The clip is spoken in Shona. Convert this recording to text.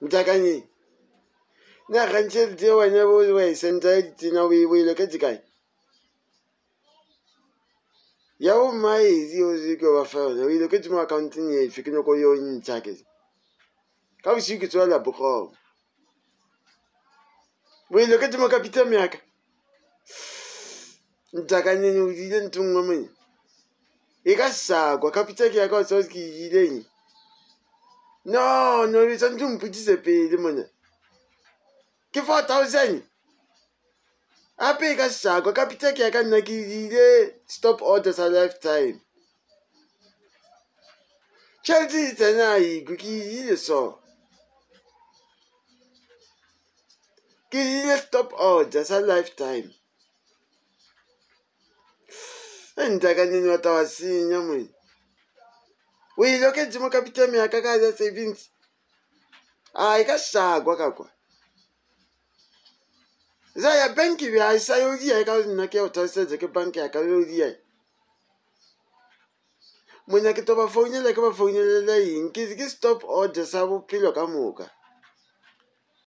ntakanye na gantšhelete wena wa e senta ya ditsena o e boile ka tsekae ya bo maedi o se ke ba yone o ile ke tsemo accounteng efe ke nyako yo ntšha ke ka bosiu ke tswala bogoma o ile ke tsemo kapita meaka? Ntakanyene o dile ntho nngwe mone e ka sakwa kapita ke yaka o tsa ke ileng No, no, it's something pretty sepe the money. Ke 4000. Ape ka shago capital ke ka nna ke stop orders a lifetime. Chelsea tsena yi guki yi so. Ke yi stop orders a lifetime. Ndaka nini watawasinya mwini. uiloke dzimwe kapitami yakakaza savings haikashagwa kakwa zaya bengi vi haisayoriya ikarinake utarisedze kebangi yakaroriya munyakito va founeleke va founelele yini kiziki stop order sa vupilo ka moka